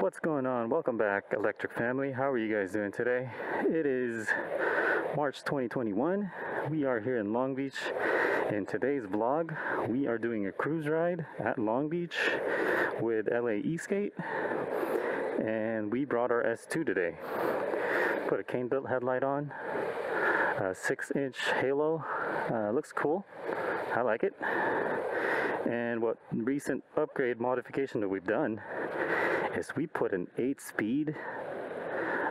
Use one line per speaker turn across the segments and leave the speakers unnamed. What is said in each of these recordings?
What's going on? Welcome back, Electric Family. How are you guys doing today? It is March 2021. We are here in Long Beach. In today's vlog, we are doing a cruise ride at Long Beach with LA East Skate. And we brought our S2 today. Put a cane built headlight on, a 6 inch halo. Uh, looks cool. I like it. And what recent upgrade modification that we've done is we put an 8 speed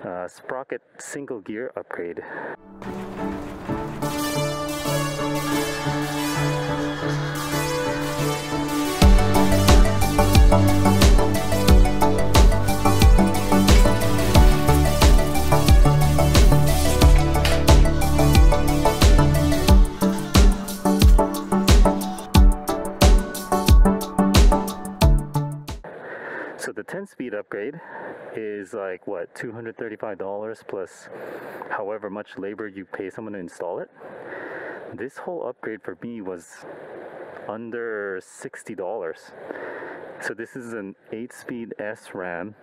uh, sprocket single gear upgrade. 10 speed upgrade is like what $235 plus however much labor you pay someone to install it. This whole upgrade for me was under $60. So this is an 8 speed SRAM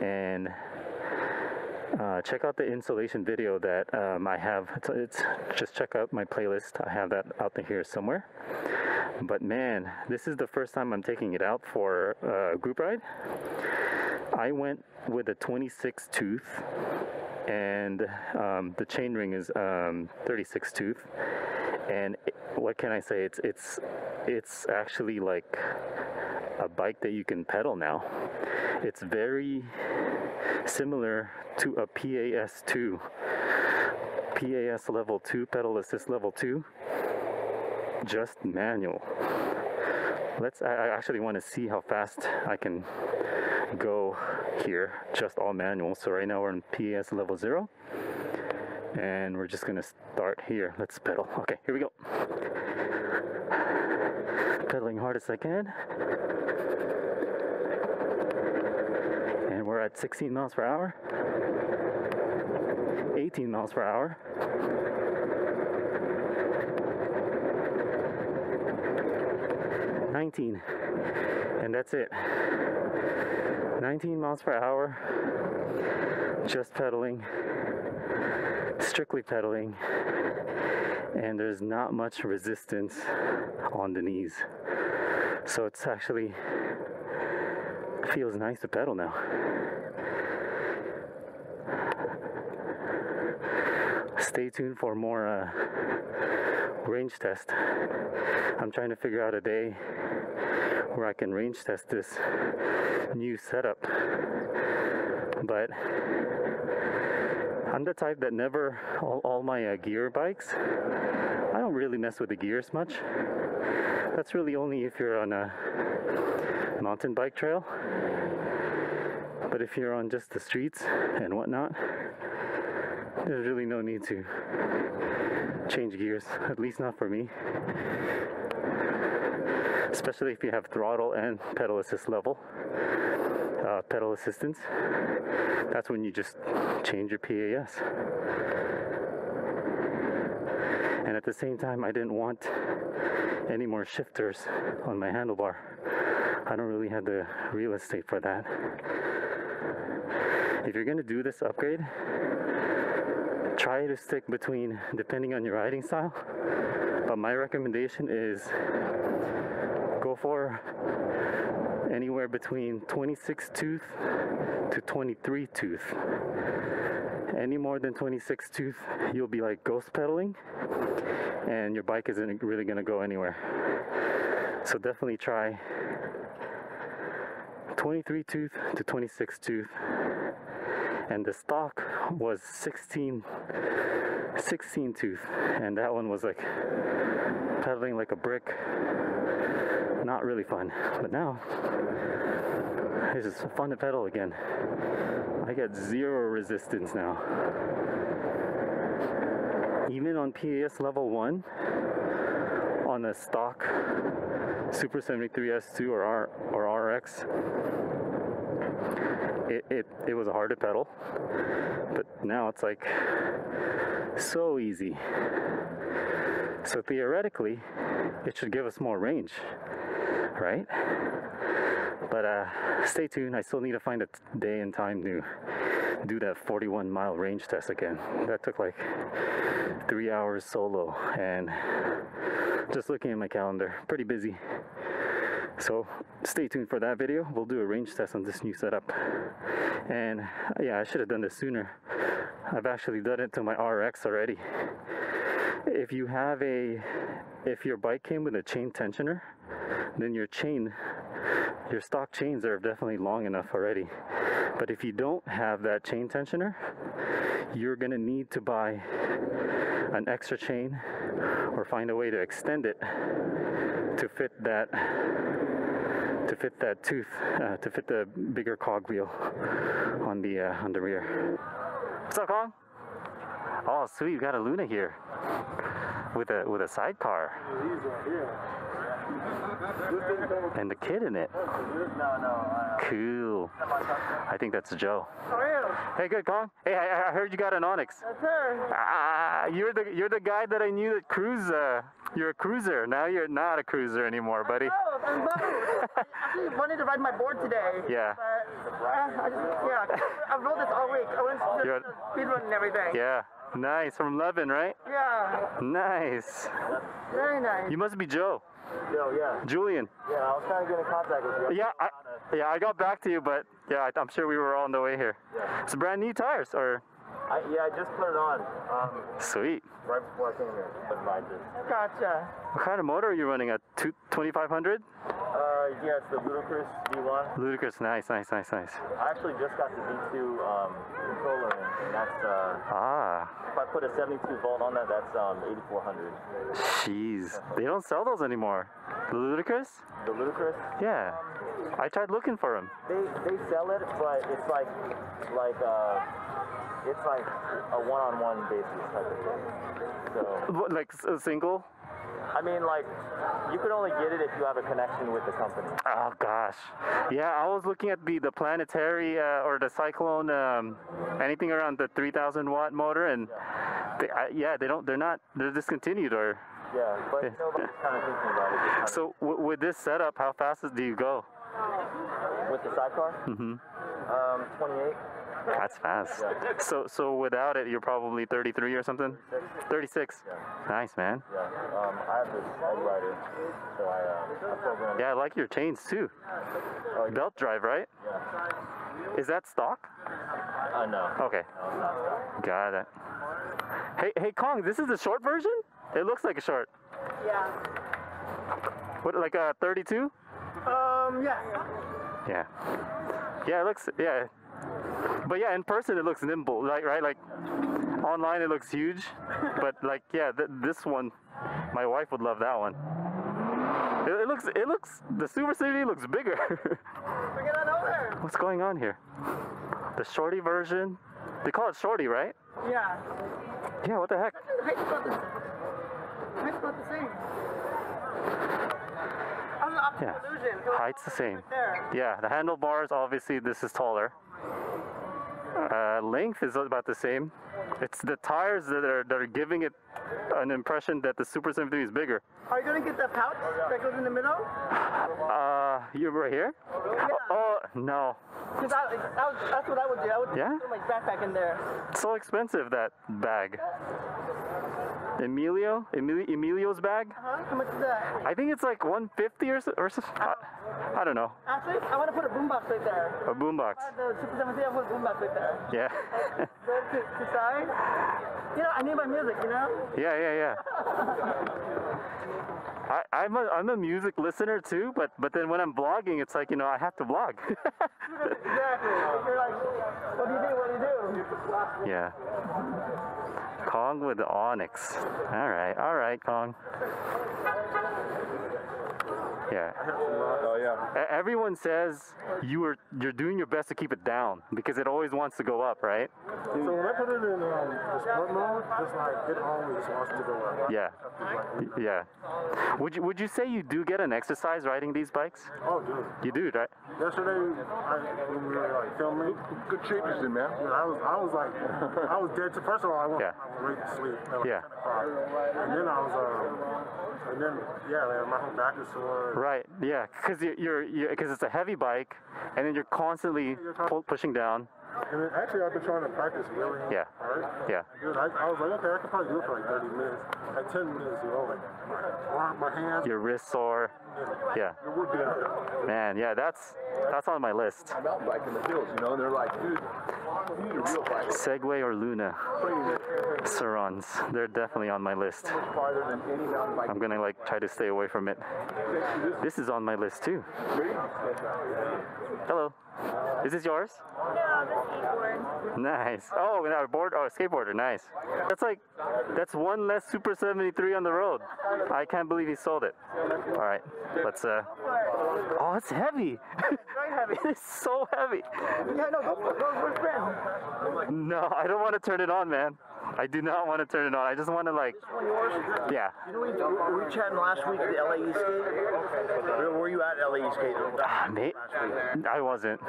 and uh, check out the installation video that um, I have. It's, it's just check out my playlist. I have that out there here somewhere. But man, this is the first time I'm taking it out for a group ride. I went with a 26 tooth, and um, the chainring is um, 36 tooth. And it, what can I say? It's it's it's actually like a bike that you can pedal now. It's very similar to a PAS2, PAS level 2, pedal assist level 2 just manual. Let's, I actually want to see how fast I can go here, just all manual. So right now we're in PAS level zero and we're just going to start here. Let's pedal. Okay, here we go. Pedaling hard as I can. And we're at 16 miles per hour. 18 miles per hour. 19 and that's it. 19 miles per hour just pedaling strictly pedaling and there's not much resistance on the knees. So it's actually feels nice to pedal now. Stay tuned for more uh, range test I'm trying to figure out a day where I can range test this new setup. But I'm the type that never, all, all my uh, gear bikes, I don't really mess with the gears much. That's really only if you're on a mountain bike trail. But if you're on just the streets and whatnot, there's really no need to change gears, at least not for me especially if you have throttle and pedal assist level, uh, pedal assistance. That's when you just change your PAS. And at the same time, I didn't want any more shifters on my handlebar. I don't really have the real estate for that. If you're gonna do this upgrade, try to stick between, depending on your riding style. But my recommendation is go for anywhere between 26 tooth to 23 tooth. Any more than 26 tooth, you'll be like ghost pedaling and your bike isn't really gonna go anywhere. So definitely try 23 tooth to 26 tooth. And the stock was 16, 16 tooth. And that one was like pedaling like a brick not really fun. But now, this is fun to pedal again. I get zero resistance now. Even on PAS level 1, on a stock Super 73 S2 or, R, or RX, it, it, it was hard to pedal. But now it's like so easy. So theoretically, it should give us more range right? But uh, stay tuned. I still need to find a day and time to do that 41 mile range test again. That took like three hours solo, and just looking at my calendar, pretty busy. So stay tuned for that video. We'll do a range test on this new setup. And yeah, I should have done this sooner. I've actually done it to my RX already. If you have a, if your bike came with a chain tensioner, then your chain, your stock chains are definitely long enough already. But if you don't have that chain tensioner, you're gonna need to buy an extra chain or find a way to extend it to fit that to fit that tooth uh, to fit the bigger cog wheel on the uh, on the rear. What's up, Kong? Oh, sweet, you got a Luna here with a with a sidecar and the kid in it. Cool. I think that's Joe.
How are you?
Hey, good, Kong. Hey, I, I heard you got an Onyx.
Yes, sir.
Ah, you're the you're the guy that I knew that cruise. Uh, you're a cruiser. Now you're not a cruiser anymore, buddy.
Oh, I'm glad. I actually wanted to ride my board today.
Yeah.
But uh, I just, yeah, I rode this all week. I went to the speed run and everything.
Yeah. Nice. From Levin, right?
Yeah.
Nice.
Very nice.
You must be Joe.
Yo, yeah,
Julian.
yeah. I was trying to get in contact with you.
Yeah, I, yeah, I got back to you, but yeah, I- I'm sure we were all on the way here. Yeah. It's brand new tires, or
I, yeah, I just put it on um,
sweet.
right before I came here. But ride this.
Gotcha.
What kind of motor are you running? A two, 2500?
Uh, yeah, it's the Ludicrous D1.
Ludicrous. Nice, nice, nice, nice.
I actually just got the D2 um, controller in, and that's uh,
Ah,
if I put a 72 volt on that, that's um 8400.
jeez. They don't sell those anymore. The Ludicrous?
The Ludicrous,
Yeah. I tried looking for them.
they they sell it, but it's like like uh, it's like a one-on-one basis type of thing. So
Like a single?
I mean, like you could only get it if you have a connection with the company.
Oh gosh, yeah. I was looking at the the planetary uh, or the cyclone, um, anything around the 3,000 watt motor, and they, I, yeah, they don't. They're not. They're discontinued. Or
Yeah, but nobody's kind of thinking about it. Kind of-
so w- with this setup, how fast do you go?
with the sidecar,
Mm-hmm.
um, 28.
That's fast. So so without it, you're probably 33 or something. 36. Nice man.
Yeah, um, I have this egg rider, so I, uh, I program.
Yeah, I like your chains too.
Oh,
Belt drive, right?
Yeah.
Is that stock?
Uh, no.
Okay.
No, it's not that.
Got it. Hey, hey, Kong, this is the short version? It looks like a short.
Yeah.
What, like a 32?
Um, yeah.
Yeah. Yeah, it looks, yeah. But yeah, in person it looks nimble, right? Right? Like online it looks huge, but like yeah, th- this one, my wife would love that one. It, it looks, it looks, the Super City looks bigger.
Bring on over.
What's going on here? The shorty version. They call it shorty, right?
Yeah.
Yeah. What the heck?
The height's about the, height's about the same. I'm the optical
Yeah. Height's the same.
right.
Yeah, the handlebars, obviously, this is taller. Uh, length is about the same. It's the tires that are, that are giving it an impression that the Super 73 is bigger.
Are you gonna get the pouch that goes in the middle?
Uh, you're right here?
Yeah.
Oh, no.
Cause I, I would, that's what I would do. I would
Yeah?
put my backpack in there.
It's so expensive, that bag. Emilio? Emilio Emilio's bag?
Huh? How much is that?
I think it's like 150 or so. Or so I, I don't know.
Actually, I want to put a boombox right there.
A boombox.
The Super 73, I put a boombox right there.
Yeah.
Go to the side. You know, I need my music, you know?
Yeah, yeah, yeah. I, I'm a I'm a music listener too, but but then when I'm vlogging, it's like you know I have to vlog.
Exactly. You're like, what do you do? What do you do?
yeah. Kong with the Onyx. All right, all right, Kong. Yeah.
Oh yeah.
E- Everyone says you are you're doing your best to keep it down because it always wants to go up, right?
So when I put it in um, the sport mode, it's like it always wants to go up.
Yeah. Yeah. Would you would you say you do get an exercise riding these bikes?
Oh, dude.
You do, right?
Yesterday, I, when we were like filming,
Good shape he's in, man.
I was, I was like, I was dead. To, first of all, I went,
Yeah.
I went right to sleep. At like
Yeah.
10 o'clock. And then I was, um, And then, yeah, my whole back is sore.
Right. Yeah. Because you're you're because it's a heavy bike, and then you're constantly pu- pushing down.
And then actually, I've been trying to practice really
Yeah.
hard.
Yeah.
Dude, I, I was like, okay, I could probably do it for like 30 minutes. Like 10 minutes, you know, like my, hands.
Your wrist sore. Yeah.
Would be like,
Man. Yeah. That's that's on my list.
Mountain bike in the hills, you know, and they're like, dude, you need a real bike.
Segway or Luna. Sur-Rons. They're definitely on my list.
Farther than any mountain bike.
I'm gonna like try to stay away from it. This is on my list too. Hello. Is this yours?
No, the skateboard.
Nice. Oh, and our board. Oh, skateboarder. Nice. That's like, that's one less Super 73 on the road. I can't believe he sold it. All right, let's. uh Oh, it's heavy.
Very heavy.
it is so heavy.
Yeah, no, go, go, go.
No, I don't want to turn it on, man. I do not want to turn it on. I just want to like, yeah.
You know, we, we were chatting last week at the LA East Skate. Where were you at LA East Skate?
Ah, mate. I wasn't.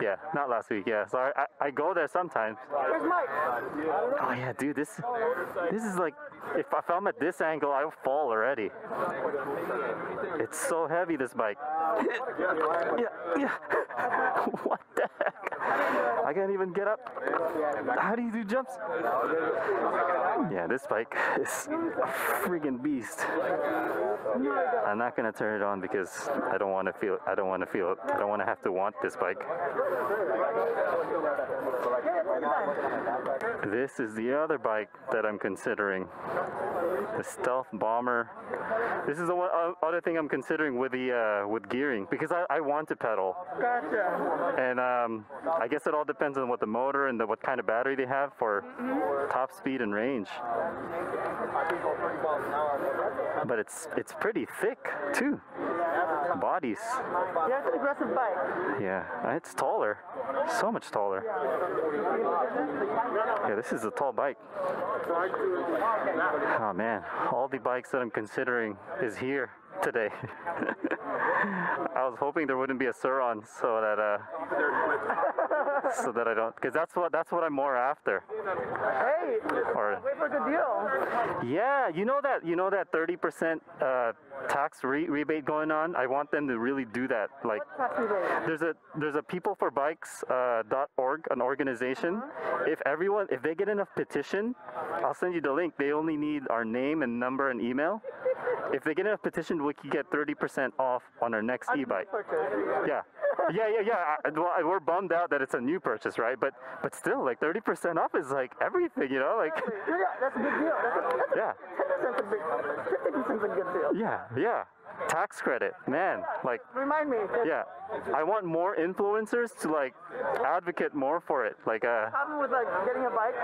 Yeah, not last week. Yeah, so I, I, I go there sometimes.
Where's Mike?
Oh yeah, dude, this this is like if, if I'm at this angle, I'll fall already. It's so heavy, this bike. yeah, yeah. what the? I can't even get up. How do you do jumps? Yeah, this bike is a freaking beast. I'm not gonna turn it on because I don't want to feel. I don't want to feel. I don't want to have to want this bike. This is the other bike that I'm considering. The Stealth Bomber. This is the one, uh, other thing I'm considering with the uh, with gearing because I, I want to pedal.
Gotcha.
And um, I guess it all depends on what the motor and the, what kind of battery they have for top speed and range. But it's it's pretty thick too. Bodies.
Yeah, it's an aggressive bike.
Yeah, it's taller. So much taller. Yeah, this is a tall bike. Oh man, all the bikes that I'm considering is here today. I was hoping there wouldn't be a Sur-Ron so that uh so that I don't cuz that's what that's what I'm more after.
Hey,
Or
wait for good deal.
yeah, you know that you know that 30% uh, tax re- rebate going on. I want them to really do that. Like, there's a there's a people for bikes uh, dot org an organization. If everyone if they get enough petition, I'll send you the link. They only need our name and number and email. If they get enough petition, we can get 30% off on our next e-bike. Yeah. Yeah, yeah, yeah. I, well, I- we're bummed out that it's a new purchase, right? But but still, like 30% off is like everything, you know? Like,
Yeah, that's a big deal. That's a, that's
yeah.
a, 10% a big, 50% a good deal.
Yeah, yeah. Tax credit, man. Like,
Remind me.
yeah. I want more influencers to like advocate more for it. Like, uh,
Problem with like getting a bike,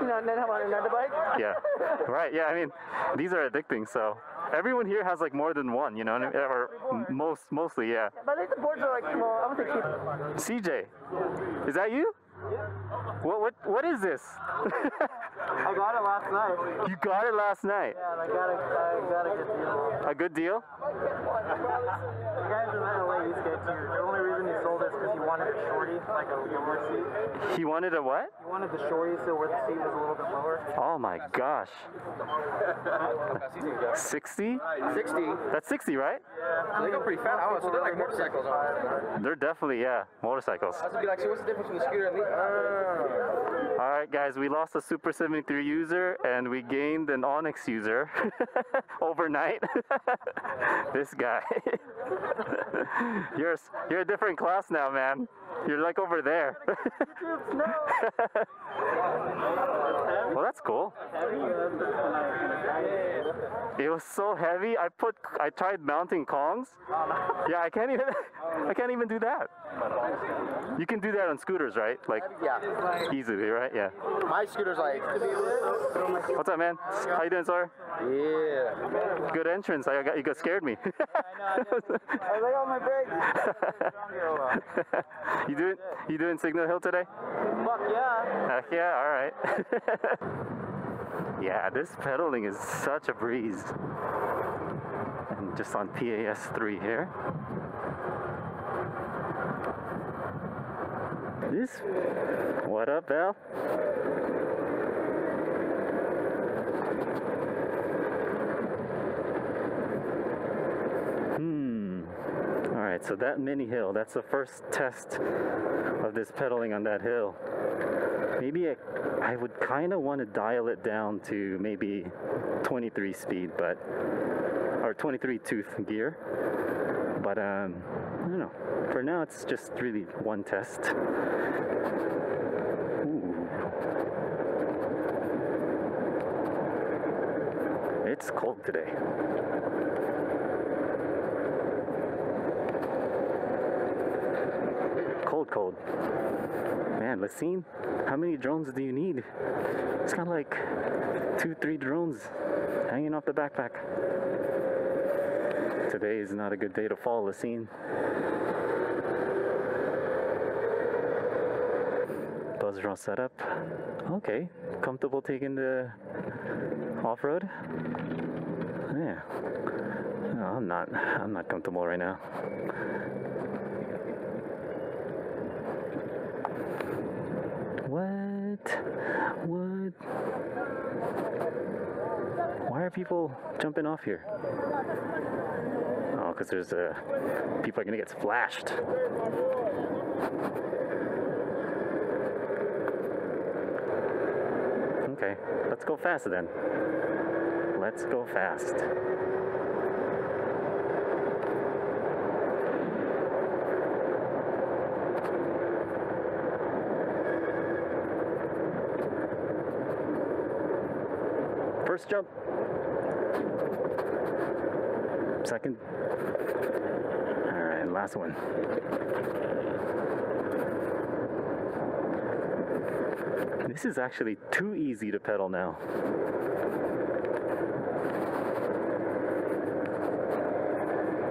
you know, and then having another bike.
yeah. Right. Yeah. I mean, these are addicting. So everyone here has like more than one, you know, or most, mostly, yeah.
But I think the boards are like, well, I would say cheap.
CJ, is that you? What what what is this?
I got it last night.
you got it last night.
Yeah, and I got a, I got a good deal.
A good deal?
The guys in the LA East Skate too. The only reason he sold it is because he wanted a shorty, like a lower seat.
He wanted a what?
He wanted the shorty so where the seat was a little bit lower.
Oh my gosh. 60?
60.
That's 60, right? Yeah.
They go pretty fast. Oh, so they're like motorcycles. Almost.
They're definitely, yeah, motorcycles.
I was be like, so what's the difference between the scooter and the?
Uh, All right, guys, we lost a Super 73 user and we gained an Onyx user overnight. this guy. you're you're a different class now, man. You're like over there. well, that's cool. It was so heavy. I put I tried mounting Kongs. Yeah, I can't even I can't even do that. You can do that on scooters, right? Like
Yeah.
easily, right? Yeah.
My scooter's like.
What's up, man? How you doing, sir?
Yeah.
Good entrance. I got you got scared me.
I lay on oh, my bag.
you doing you doing Signal Hill today?
Fuck yeah.
Heck yeah, all right. Yeah, this pedaling is such a breeze. And just on PAS 3 here. This, what up, Al? Hmm. All right, so that mini hill, that's the first test of this pedaling on that hill. Maybe I, I would kind of want to dial it down to maybe 23 speed, but or 23 tooth gear. But um, I don't know. For now, it's just really one test. Ooh. It's cold today. Cold, cold. Man, Lacine, how many drones do you need? It's got like two, three drones hanging off the backpack. Today is not a good day to fall, Lacine. Buzz draw setup. Okay, comfortable taking the off-road. Yeah. No, I'm not. I'm not comfortable right now. What? What? Why are people jumping off here? Oh, because there's uh, people are gonna get splashed. Okay, let's go fast then. Let's go fast. First jump. Second. All right, last one. This is actually too easy to pedal now.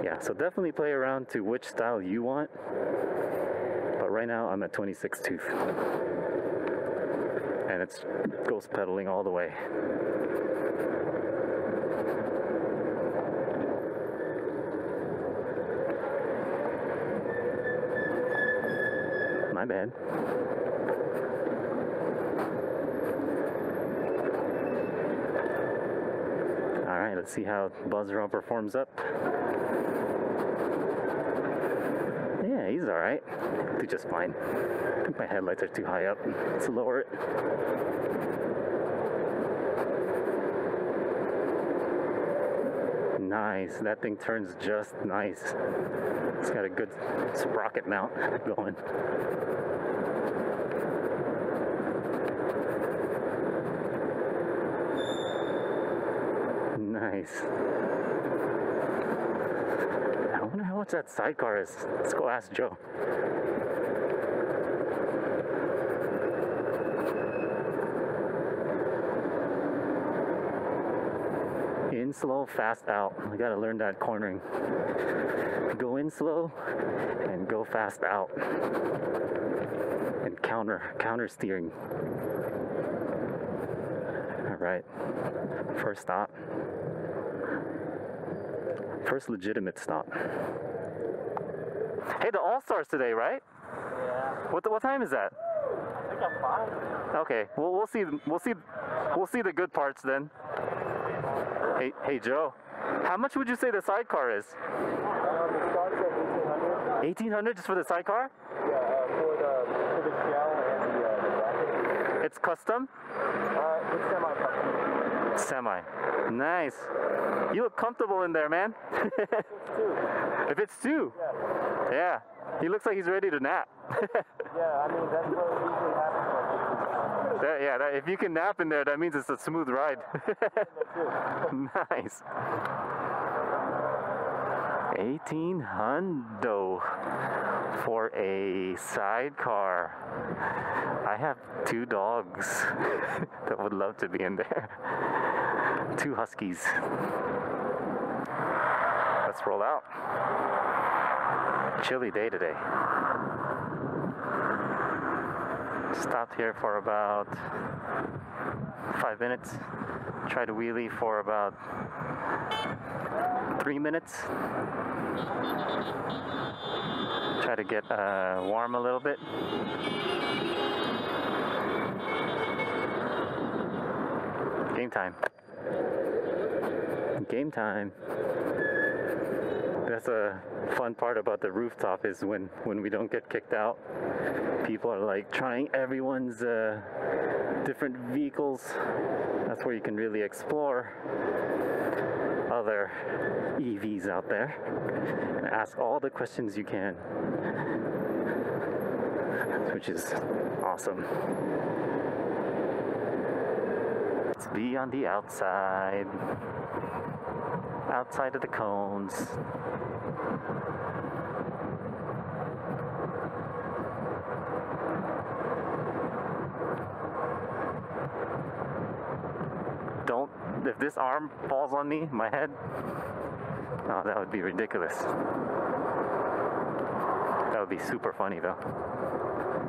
Yeah, so definitely play around to which style you want. But right now I'm at 26 tooth. And it's ghost pedaling all the way. Bad. All right, let's see how Buzz Draw performs up. Yeah, he's all right. Do just fine. I think my headlights are too high up. Let's lower it. Nice. That thing turns just nice. It's got a good sprocket mount going. Nice. I wonder how much that sidecar is. Let's go ask Joe. In slow, fast out. I gotta learn that cornering. Go in slow and go fast out. And counter, counter steering. All right. First stop. First legitimate stop. Hey, the All Stars today, right?
Yeah.
What the, what time is that?
I think I'm fine.
Okay, well we'll see we'll see we'll see the good parts then. Hey hey Joe, how much would you say the sidecar is?
Um, it starts at 1800.
Eighteen hundred just for the sidecar?
Yeah, uh, for the for the shell and the uh, the bracket.
It's custom?
Uh, it's semi-custom.
Semi. Nice. You look comfortable in there, man. if it's two.
Yeah.
Yeah. He looks like he's ready to nap.
Yeah, I mean that's what usually happens.
That- yeah, that, if you can nap in there, that means it's a smooth ride. nice. 18 hundo for a sidecar. I have two dogs that would love to be in there. Two huskies. Let's roll out. Chilly day today. Stopped here for about five minutes. Tried to wheelie for about three minutes. Try to get uh, warm a little bit. Game time. Game time. That's a fun part about the rooftop is when when we don't get kicked out. People are like trying everyone's uh, different vehicles. That's where you can really explore other EVs out there and ask all the questions you can, which is awesome. Let's be on the outside, outside of the cones. Don't, if this arm falls on me, my head, oh, that would be ridiculous. That would be super funny though,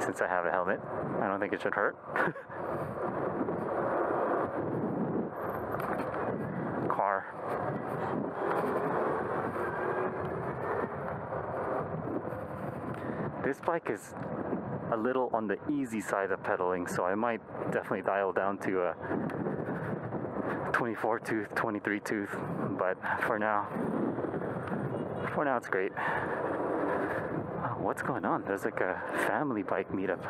since I have a helmet. I don't think it should hurt. car. This bike is a little on the easy side of pedaling, so I might definitely dial down to a 24 tooth, 23 tooth, but for now, for now it's great. What's going on? There's like a family bike meetup.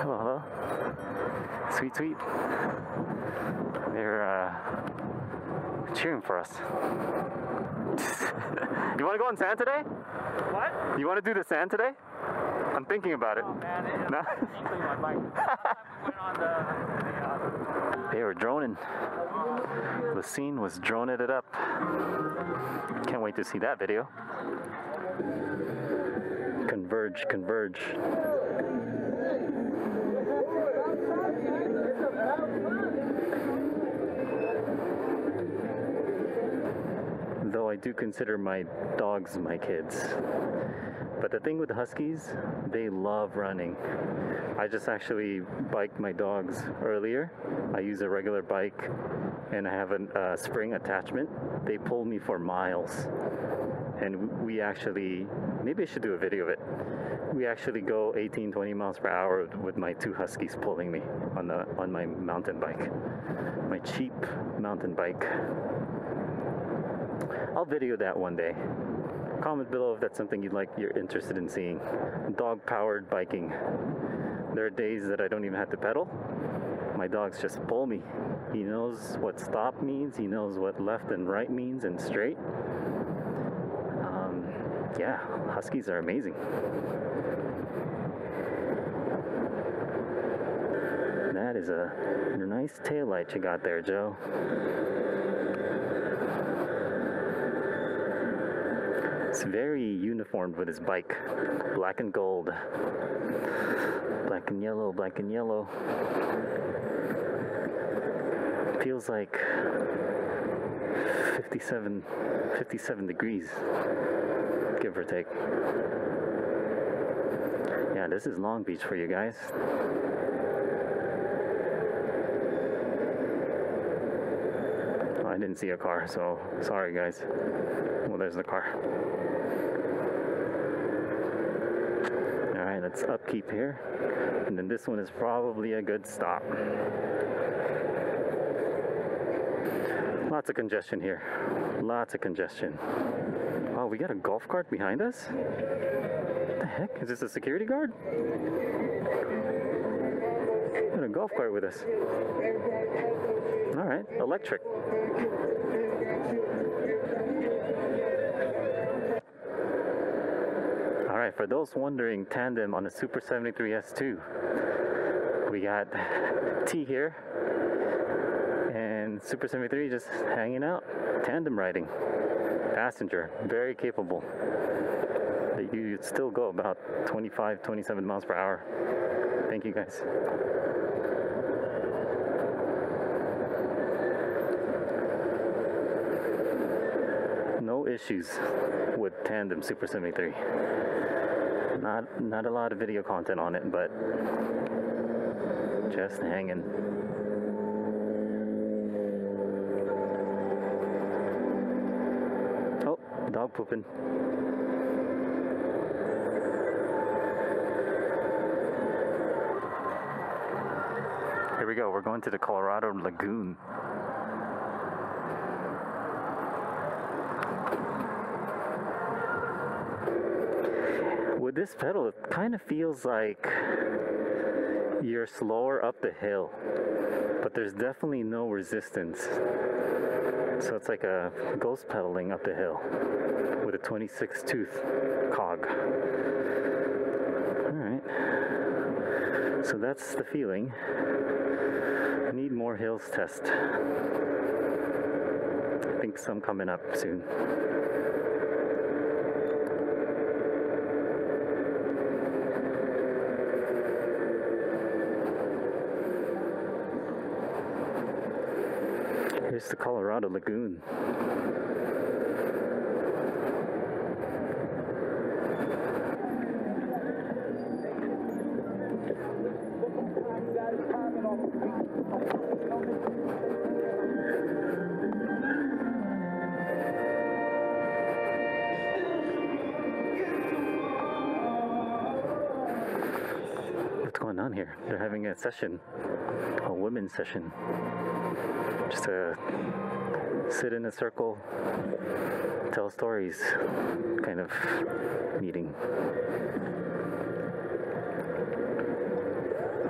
Hello, hello. Sweet, sweet. They're uh, cheering for us. You want to go on sand today?
What?
You want to do the sand today? I'm thinking about it.
Oh man, it,
No?
Usually my bike. went on the, the uh,
They were droning. The scene was droning it up. Can't wait to see that video. Converge, converge. I do consider my dogs my kids. But the thing with Huskies, they love running. I just actually biked my dogs earlier. I use a regular bike and I have a uh, spring attachment. They pull me for miles. And we actually, maybe I should do a video of it. We actually go 18, 20 miles per hour with my two Huskies pulling me on the on my mountain bike, my cheap mountain bike. I'll video that one day. Comment below if that's something you'd like, you're interested in seeing. Dog powered biking. There are days that I don't even have to pedal. My dogs just pull me. He knows what stop means, he knows what left and right means, and straight. Um, yeah, Huskies are amazing. That is a nice taillight you got there, Joe. Very uniformed with his bike. Black and gold. Black and yellow, black and yellow. Feels like 57, 57 degrees, give or take. Yeah, this is Long Beach for you guys. Oh, I didn't see a car, so sorry guys. Well, there's the car. All right, let's upkeep here. And then this one is probably a good stop. Lots of congestion here. Lots of congestion. Oh, we got a golf cart behind us? What the heck? Is this a security guard? Got a golf cart with us. All right, electric. All right, for those wondering, tandem on the Super 73 S2. We got T here and Super 73 just hanging out, tandem riding. Passenger, very capable. You still go about 25, 27 miles per hour. Thank you guys. No issues with tandem Super 73. Not not a lot of video content on it, but just hanging. Oh, dog pooping. Here we go. We're going to the Colorado Lagoon. With this pedal, it kind of feels like you're slower up the hill, but there's definitely no resistance. So it's like a ghost pedaling up the hill with a 26 tooth cog. So that's the feeling. Need more hills test. I think some coming up soon. Here's the Colorado Lagoon. Session, a women's session. Just to sit in a circle, tell stories kind of meeting.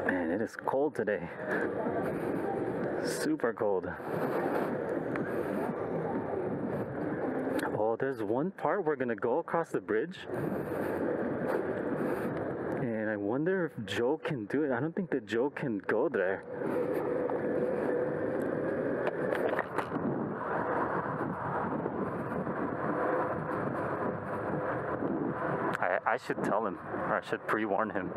Man, it is cold today. Super cold. Oh, there's one part we're gonna go across the bridge. Wonder if Joe can do it. I don't think that Joe can go there. I, I should tell him, or I should pre warn him.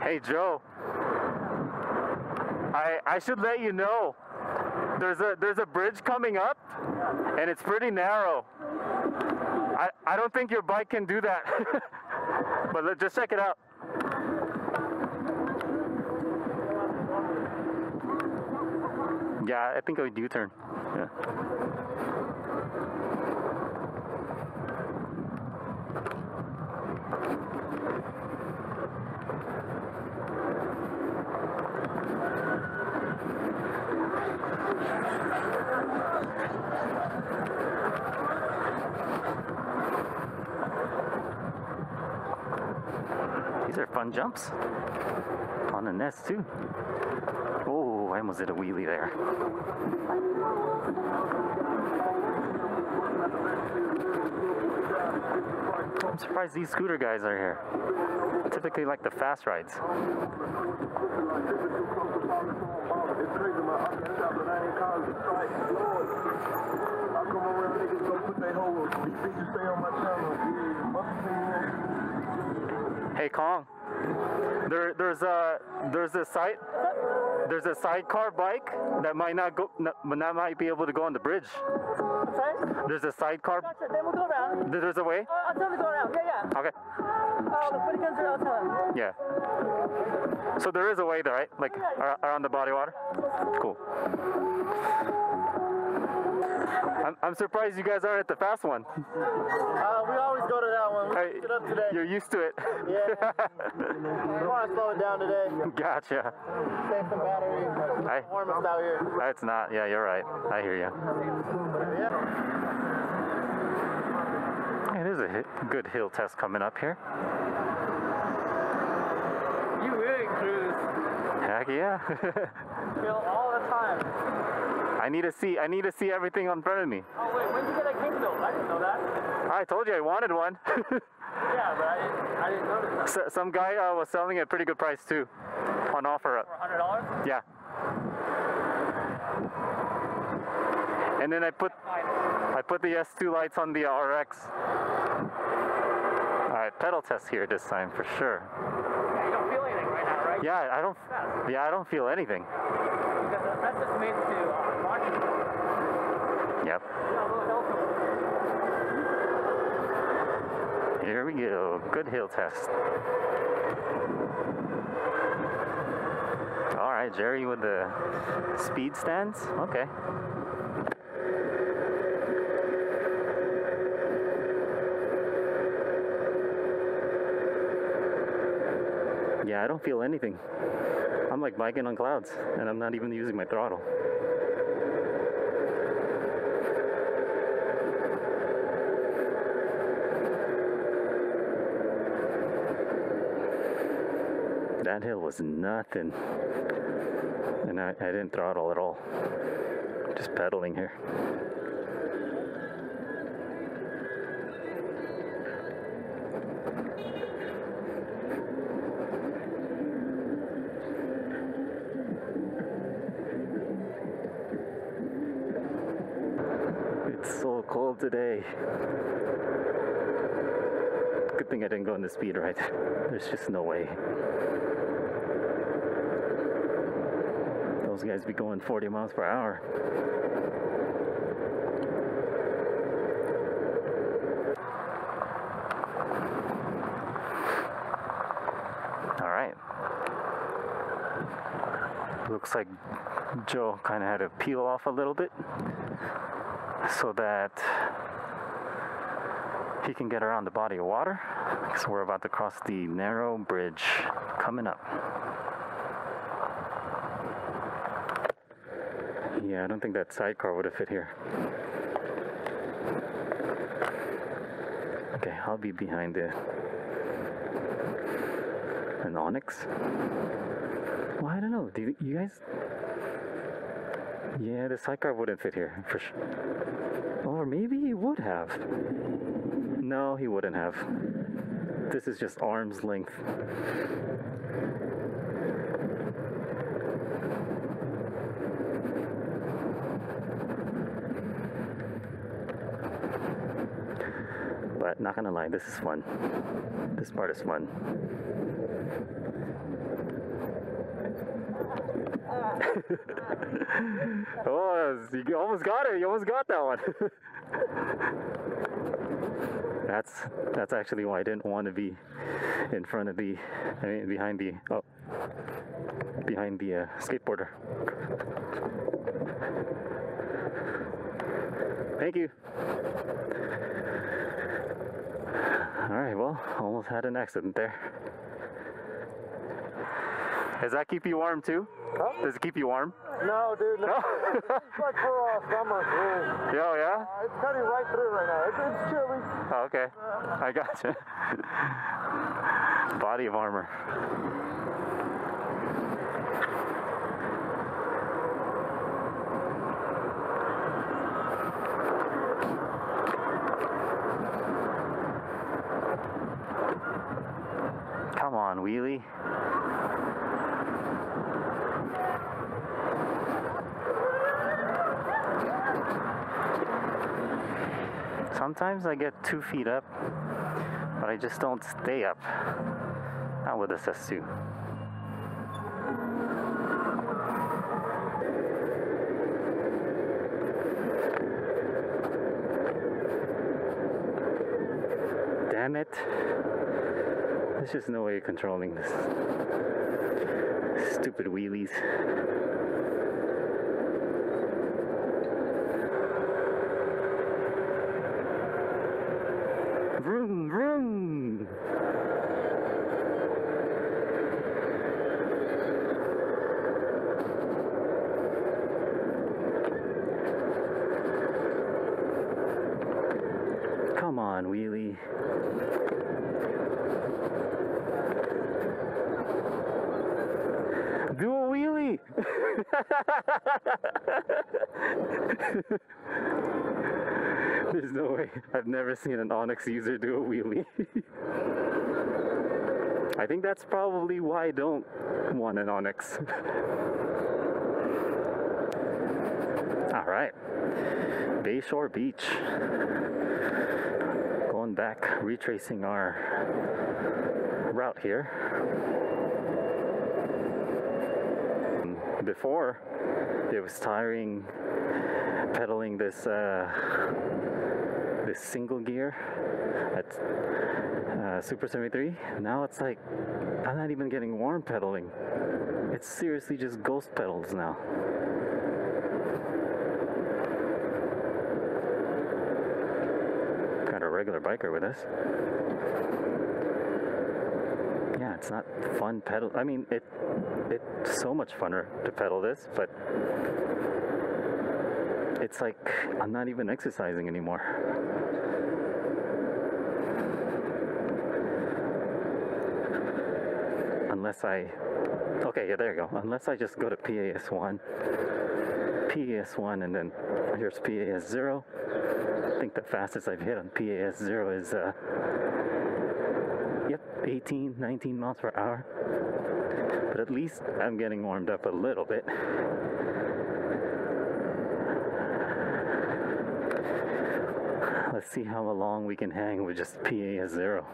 Hey, Joe. I, I should let you know. There's a there's a bridge coming up, and it's pretty narrow. I, I don't think your bike can do that. but let, just check it out. Yeah, I think I would U-turn. Yeah. These are fun jumps. On the nest too. Oh, I almost did a wheelie there. I'm surprised these scooter guys are here. Typically like the fast rides. Hey Kong, there, there's a there's a side there's a sidecar bike that might not go that might be able to go on the bridge.
Sorry?
There's a sidecar.
Gotcha, then we'll go around.
there- There's a way.
Uh, I'll tell him to go around. Yeah, yeah.
Okay.
Uh, when he comes through, I'll tell him.
Yeah. So there is a way there, right? Like ar- around the body water. Cool. I'm, I'm surprised you guys aren't at the fast one.
Uh, we always go to that one. We it up today.
You're used to it.
Yeah. we want to slow it down today.
gotcha.
Save some battery.
I,
It's warmest out here.
it's not. Yeah, you're right. I hear you.
Yeah.
Hey, there's a hit, good hill test coming up here.
You really cruise.
Heck yeah.
Feel all the time.
I need to see. I need to see everything in front of me.
Oh, wait, when did you get that king built? I didn't know that.
I told you I wanted one.
Yeah, but I didn't, I didn't notice that.
S- Some guy uh, was selling it at a pretty good price too, on offer.
For $100?
Yeah. And then I put I put the S2 lights on the RX. All right, pedal test here this time for sure.
Yeah, you don't feel anything right now, right?
Yeah, I don't. Yeah, I don't feel anything.
That's made to uh, launch.
Yep.
Yeah, a little hill
Here we go. Good hill test. All right, Jerry with the speed stands. Okay. Yeah, I don't feel anything. I'm like biking on clouds, and I'm not even using my throttle. That hill was nothing. And I, I didn't throttle at all. Just pedaling here. Good thing I didn't go on the speed right. There's just no way. Those guys be going 40 miles per hour. All right. Looks like Joe kind of had to peel off a little bit so that he can get around the body of water because we're about to cross the narrow bridge coming up. Yeah, I don't think that sidecar would have fit here. Okay, I'll be behind the an Onyx. Well, I don't know. Do you, you guys? Yeah, the sidecar wouldn't fit here for sure. Or maybe he would have. No, he wouldn't have. This is just arm's length. But not gonna lie, this is fun. This part is fun. oh, you almost got it. You almost got that one. that's that's actually why I didn't want to be in front of the, I mean, behind the, oh, behind the uh, skateboarder. Thank you. All right, well, almost had an accident there. Does that keep you warm too?
Huh?
Does it keep you warm?
No, dude. No.
No?
it's like for uh, summer.
Yeah, yeah?
Uh, it's cutting right through right now. It's, it's chilly.
Oh, okay. I gotcha. Body of armor. Come on, wheelie. Sometimes I get two feet up, but I just don't stay up. Not with this S2. Damn it. There's just no way of controlling this. Stupid wheelies. Vroom, vroom. Come on, wheelie. Do a wheelie. There's no way. I've seen an Onyx user do a wheelie. I think that's probably why I don't want an Onyx. All right. Bayshore Beach. Going back, retracing our route here. Before, it was tiring pedaling this uh, this single gear at uh, Super 73. Now it's like I'm not even getting warm pedaling. It's seriously just ghost pedals now. Got a regular biker with us. Yeah, it's not fun pedal. I mean, it it's so much funner to pedal this, but it's like I'm not even exercising anymore. unless I. Okay, yeah, there you go. Unless I just go to PAS1, PAS1, and then here's PAS0. I think the fastest I've hit on PAS0 is, uh, yep, 18, 19 miles per hour. But at least I'm getting warmed up a little bit. Let's see how long we can hang with just PA PAS0.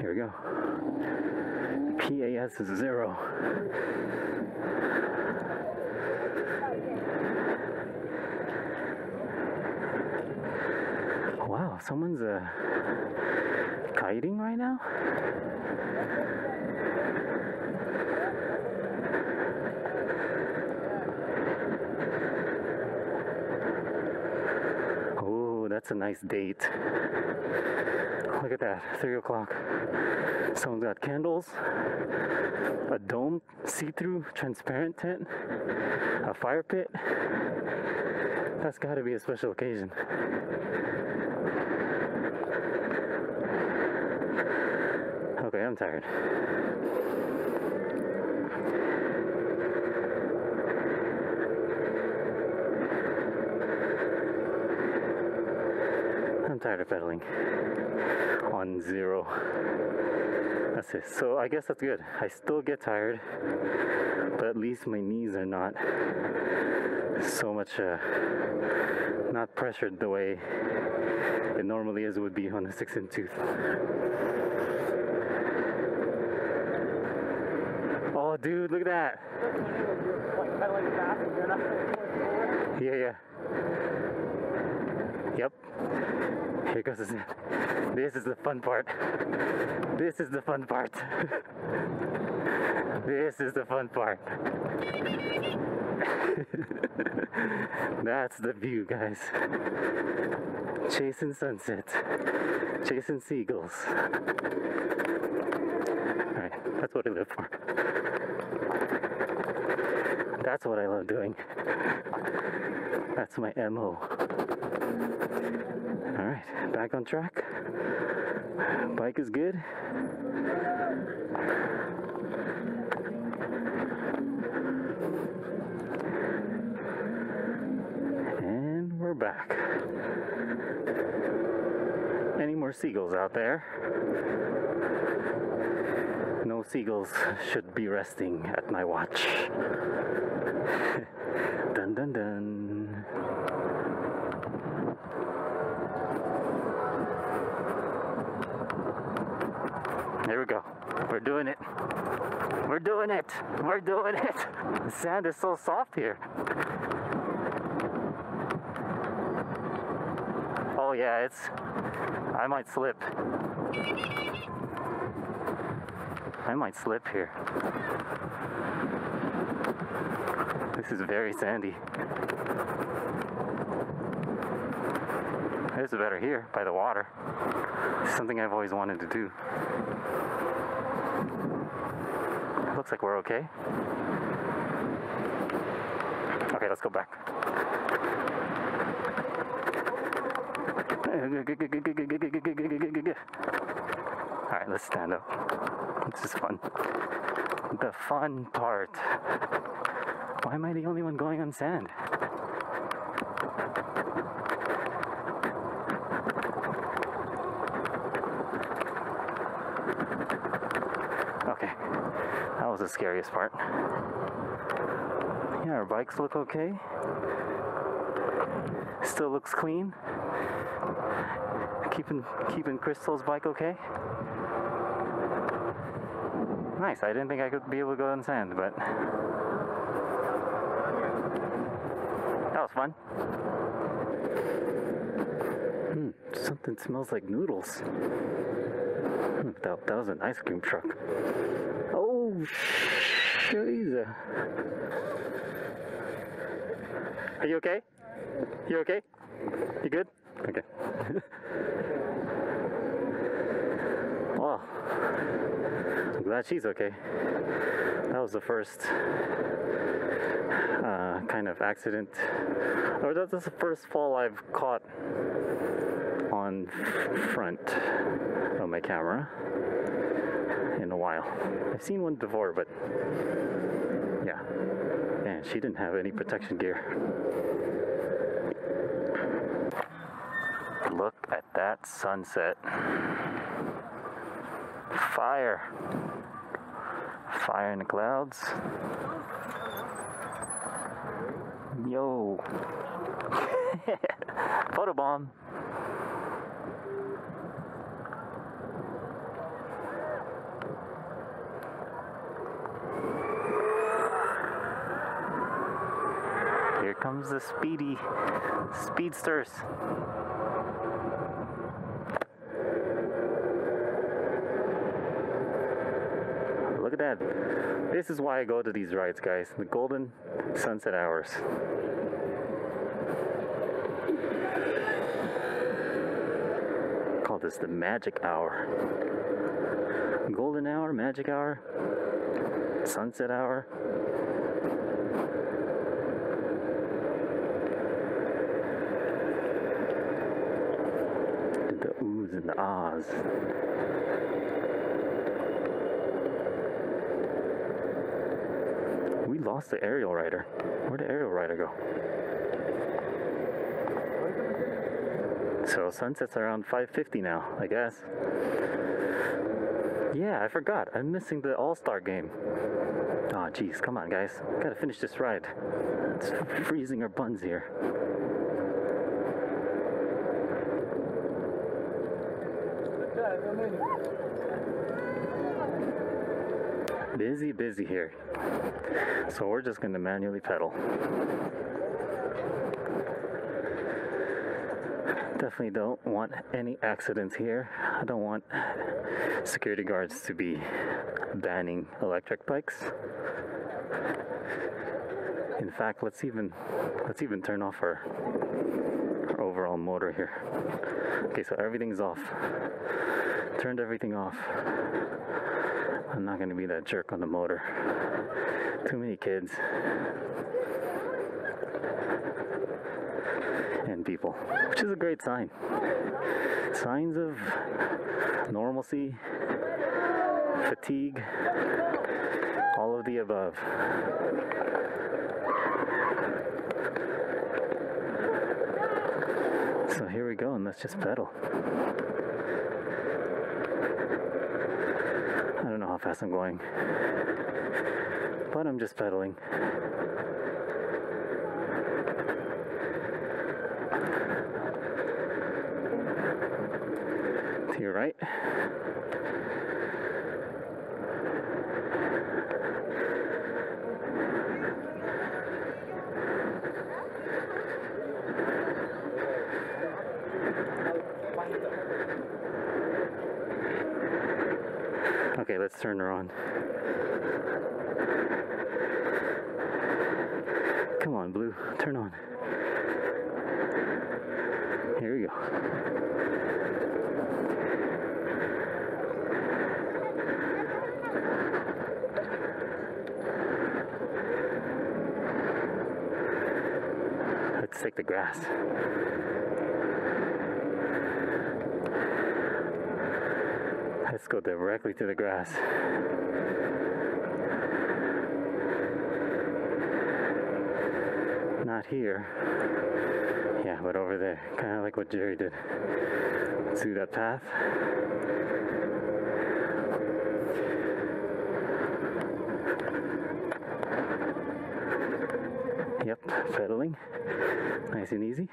Here we go. PAS is zero. Someone's uh, kiting right now? Oh, that's a nice date. Look at that, 3 o'clock. Someone's got candles, a dome, see through, transparent tent, a fire pit. That's gotta be a special occasion. Okay, I'm tired. I'm tired of pedaling on zero. That's it. So I guess that's good. I still get tired, but at least my knees are not so much, uh, not pressured the way it normally is would be on a six and tooth. Oh, dude, look at that. Yeah, yeah. Yep. Here goes the. This is the fun part. This is the fun part. this is the fun part. That's the view, guys. Chasing sunsets, chasing seagulls. Alright, that's what I live for. That's what I love doing. That's my MO. Alright, back on track. Bike is good. And we're back. Any more seagulls out there? Seagulls should be resting at my watch. dun dun dun. There we go. We're doing it. We're doing it. We're doing it. The sand is so soft here. Oh yeah, it's. I might slip. I might slip here. This is very sandy. It's better here by the water. It's something I've always wanted to do. Looks like we're okay. Okay, let's go back. Let's stand up. This is fun. The fun part. Why am I the only one going on sand? Okay, that was the scariest part. Yeah, our bikes look okay. Still looks clean. Keeping keeping Crystal's bike okay. Nice. I didn't think I could be able to go on sand, but that was fun. Hmm, something smells like noodles. Hmm, That, that was an ice cream truck. Oh, jeez. Are you okay? You okay? You good? Okay. Glad she's okay. That was the first uh, kind of accident, or that was the first fall I've caught on front of my camera in a while. I've seen one before, but yeah. Man, she didn't have any protection gear. Look at that sunset. Fire. Fire in the clouds. Yo. Photobomb. Here comes the speedy speedsters. Look at that. This is why I go to these rides, guys. The golden sunset hours. Call this the magic hour. Golden hour, magic hour, sunset hour. The oohs and the ahs. We lost the Ariel Rider. Where'd the Ariel Rider go? So sunsets around 5:50 now, I guess. Yeah, I forgot. I'm missing the All-Star game. Oh, jeez, come on, guys. Gotta finish this ride. It's freezing our buns here. Busy, busy here. So we're just gonna manually pedal. Definitely don't want any accidents here. I don't want security guards to be banning electric bikes. In fact, let's even let's even turn off our, our overall motor here. Okay, so everything's off. Turned everything off. I'm not gonna be that jerk on the motor. Too many kids and people, which is a great sign. Signs of normalcy, fatigue, all of the above. So here we go, and let's just pedal. I don't know fast I'm going, but I'm just pedaling. To your right. Okay, let's turn her on. Come on, Blue, turn on. Here we go. Let's take the grass. Let's go directly to the grass. Not here. Yeah, but over there. Kind of like what Jerry did. See that path? Yep, pedaling. Nice and easy.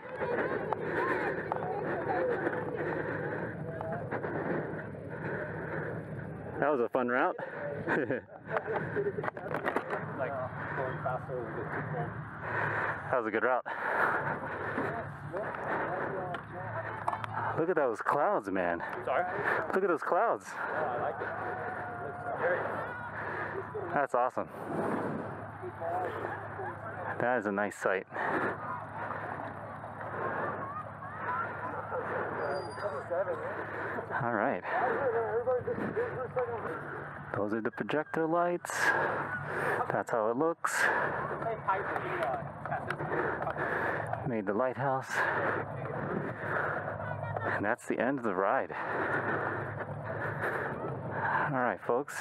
That was a fun route. That was a good route. Look at those clouds, man.
Sorry?
Look at those clouds.
I like it.
That's awesome. That is a nice sight. All right. Those are the projector lights. That's how it looks. Made the lighthouse. And that's the end of the ride. All right, folks.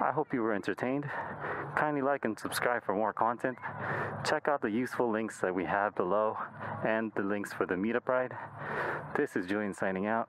I hope you were entertained. Kindly like and subscribe for more content. Check out the useful links that we have below and the links for the meetup ride. This is Julian signing out.